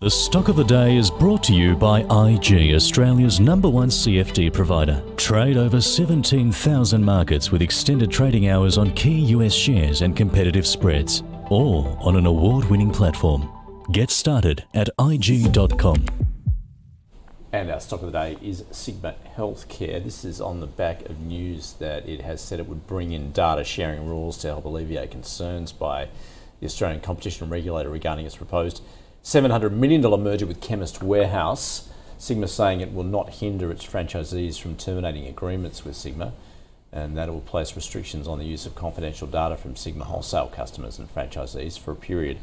The stock of the day is brought to you by IG, Australia's number one CFD provider. Trade over 17,000 markets with extended trading hours on key US shares and competitive spreads, all on an award winning platform. Get started at IG.com. And our stock of the day is Sigma Healthcare. This is on the back of news that it has said it would bring in data sharing rules to help alleviate concerns by the Australian Competition Regulator regarding its proposed $700 million merger with Chemist Warehouse. Sigma saying it will not hinder its franchisees from terminating agreements with Sigma, and that it will place restrictions on the use of confidential data from Sigma wholesale customers and franchisees for a period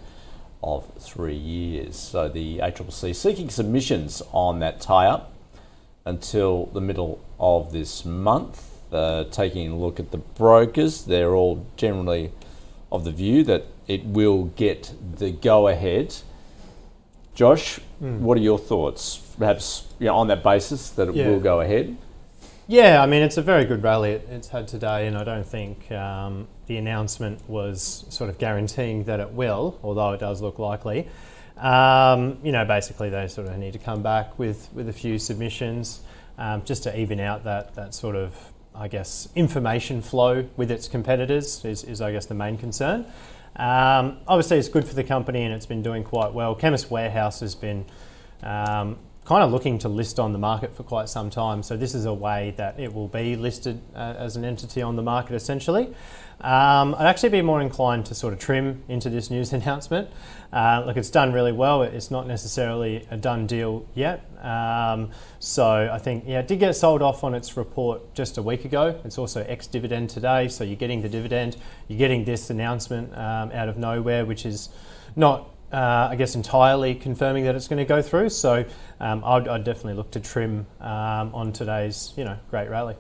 of three years. So the ACCC seeking submissions on that tie-up until the middle of this month. Uh, taking a look at the brokers, they're all generally of the view that it will get the go-ahead Josh, mm. what are your thoughts? Perhaps you know, on that basis that it yeah. will go ahead. Yeah, I mean it's a very good rally it's had today, and I don't think um, the announcement was sort of guaranteeing that it will, although it does look likely. Um, you know, basically they sort of need to come back with with a few submissions um, just to even out that that sort of I guess information flow with its competitors is, is I guess the main concern. Um, obviously, it's good for the company and it's been doing quite well. Chemist Warehouse has been um, kind of looking to list on the market for quite some time. So, this is a way that it will be listed uh, as an entity on the market essentially. Um, I'd actually be more inclined to sort of trim into this news announcement. Uh, look, it's done really well. It's not necessarily a done deal yet. Um, so I think, yeah, it did get sold off on its report just a week ago. It's also ex dividend today. So you're getting the dividend, you're getting this announcement um, out of nowhere, which is not uh, I guess, entirely confirming that it's going to go through. So um, I'd, I'd, definitely look to trim um, on today's, you know, great rally.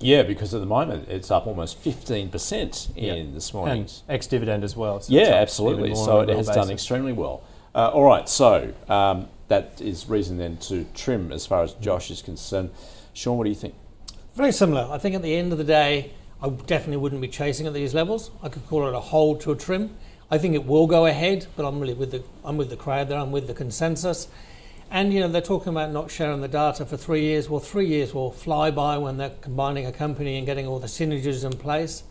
Yeah, because at the moment it's up almost 15% in yep. this morning's. Ex dividend as well. So yeah, absolutely. So it has basis. done extremely well. Uh, all right, so um, that is reason then to trim as far as Josh is concerned. Shawn, what do you think? Very similar. I think at the end of the day, I definitely wouldn't be chasing at these levels. I could call it a hold to a trim. I think it will go ahead, but I'm really with the I'm with the crowd there. I'm with the consensus. And you know they're talking about not sharing the data for three years. Well, three years will fly by when they're combining a company and getting all the synergies in place.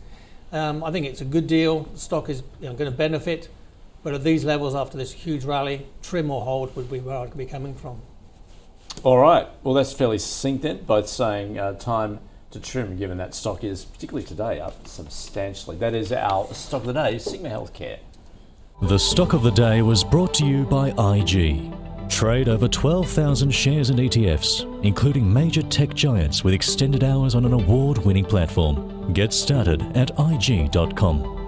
Um, I think it's a good deal. Stock is you know, going to benefit, but at these levels after this huge rally, trim or hold would be where I'd be coming from. All right. Well, that's fairly succinct then. Both saying uh, time to trim, given that stock is particularly today up substantially. That is our stock of the day, Sigma Healthcare. The stock of the day was brought to you by IG. Trade over 12,000 shares and ETFs, including major tech giants with extended hours on an award winning platform. Get started at IG.com.